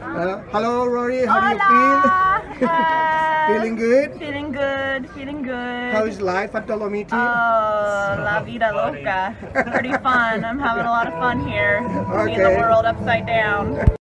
Uh, hello, Rory. How Hola. do you feel? Uh, feeling good? Feeling good. Feeling good. How is life at Dolomiti? Oh, la vida loca. Pretty fun. I'm having a lot of fun here. Seeing the world upside down.